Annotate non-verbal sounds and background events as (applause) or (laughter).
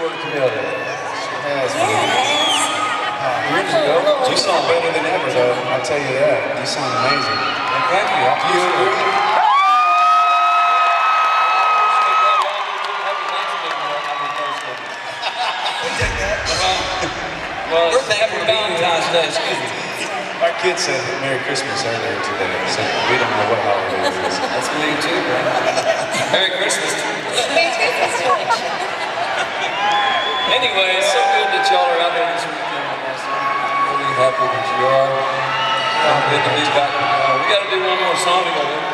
worked together. Yes, man. Yes. Years ago. You sound better than ever, though. I tell you that. You sound amazing. And thank you. I Do you appreciate it. agree? Well, it's happy Valentine's Day, excuse me. Our kids said Merry Christmas earlier today, so we don't know what holiday it is. That's me too, bro. (laughs) Merry Christmas Anyway, it's so good that y'all are out there this weekend with us. I'm really happy that you are. I'm good to be back y'all. We got to do one more song together.